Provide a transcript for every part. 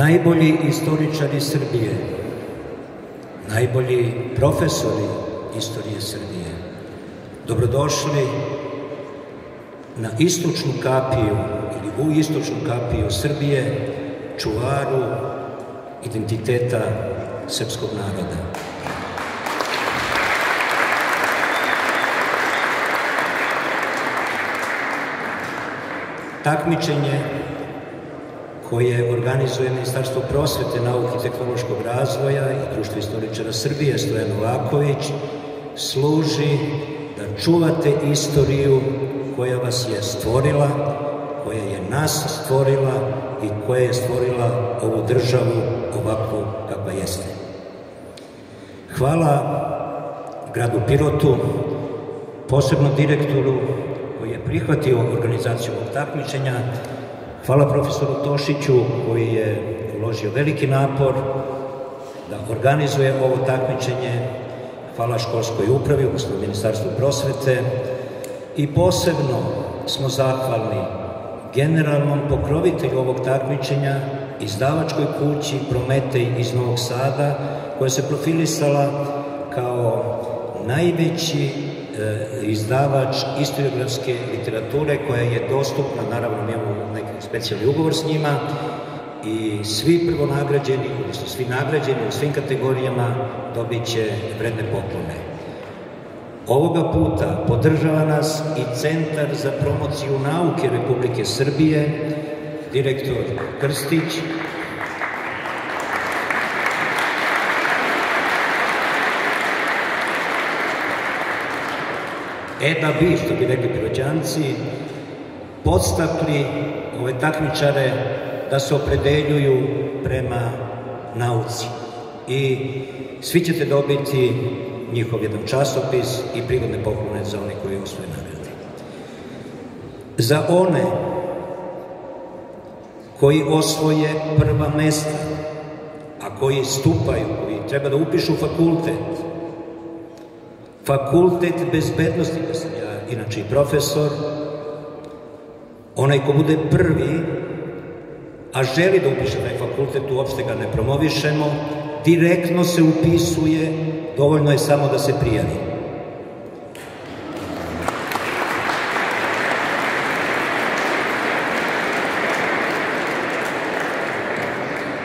najbolji istoričari Srbije, najbolji profesori istorije Srbije, dobrodošli na istočnu kapiju ili u istočnu kapiju Srbije, čuvaru identiteta srpskog naroda. Takmičenje koje organizuje Ministarstvo prosvete, nauke i tehnološkog razvoja i Društvo istoričara Srbije Stojan Novaković služi da čuvate istoriju koja vas je stvorila, koja je nas stvorila i koja je stvorila ovu državu ovako kakva jeste. Hvala gradu Pirotu, posebno direktoru koji je prihvatio organizaciju ovog takmičenja, hvala profesoru Tošiću koji je uložio veliki napor da organizuje ovo takmičenje, hvala školskoj upravi, odnosno Ministarstvu prosvete. I posebno smo zahvalni generalnom pokrovitelju ovog takmičenja, izdavačkoj kući Prometej iz Novog Sada, koja se profilisala kao najveći izdavač istoriografske literature koja je dostupna, naravno mi imamo neki specijalni ugovor s njima i svi prvonagrađeni, odnosno svi nagrađeni u svim kategorijama dobit će vredne poklone. Ovoga puta podržava nas i Centar za promociju nauke Republike Srbije, direktor Krstić, E da bi, što bi rekli piroćanci, podstakli ove takmičare da se opredeljuju prema nauci. I svi ćete dobiti njihov jedan časopis i prigodne poklone za one koji osvoje nagrade. Za one koji osvoje prva mesta, a koji stupaju, koji treba da upišu fakultet, fakultet bezbednosti, da sam ja inače i profesor, onaj ko bude prvi, a želi da upiše taj fakultet, uopšte ga ne promovišemo, direktno se upisuje, dovoljno je samo da se prijavi.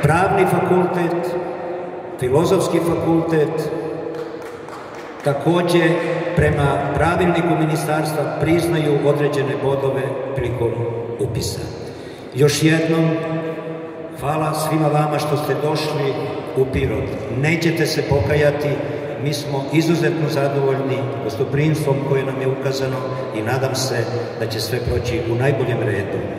Pravni fakultet, filozofski fakultet, takođe prema pravilniku ministarstva priznaju određene bodove prilikom upisa. Još jednom, hvala svima vama što ste došli u Pirot. Nećete se pokajati, mi smo izuzetno zadovoljni gostoprinstvom koje nam je ukazano i nadam se da će sve proći u najboljem redu.